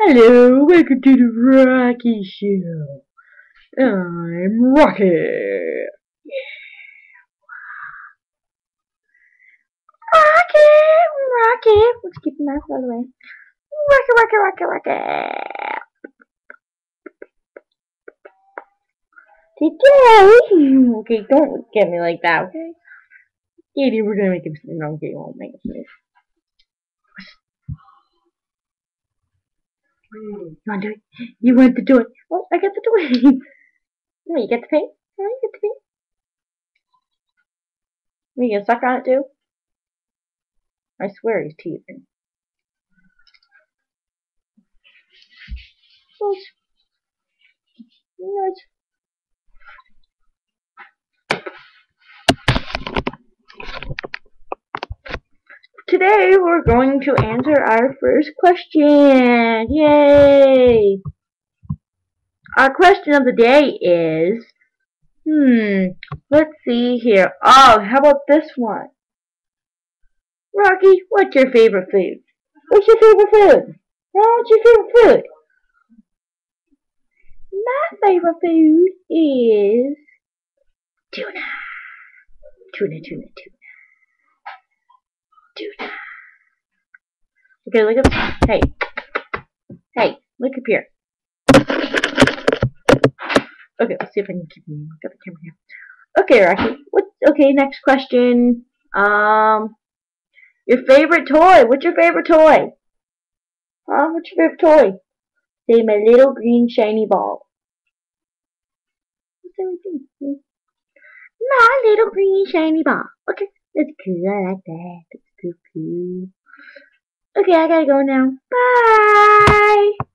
Hello, welcome to the Rocky Show. I'm Rocky. Rocky, Rocky. Let's keep the out of the way. Rocky, Rocky, Rocky, Rocky. Today, okay, don't get me like that, okay? Katie, we're gonna make him sneeze. No, okay, won't make him sneeze. You want to do it? You want to do it? Well, I get to do it. you get to paint? You get to pay. You gonna suck on it too? I swear he's teasing. Nice. Nice. Today we're going to answer our first question. Yay! Our question of the day is, hmm, let's see here. Oh, how about this one? Rocky, what's your favorite food? What's your favorite food? What's your favorite food? My favorite food is tuna. Tuna, tuna, tuna. Okay, look up. Hey. Hey, look up here. Okay, let's see if I can keep look at the camera here. Okay, Rocky. What? Okay, next question. Um, your favorite toy. What's your favorite toy? Huh? What's your favorite toy? Say my little green shiny ball. What's everything? My little green shiny ball. Okay, that's cool. I like that. That's cool, cool. Okay, I gotta go now. Bye!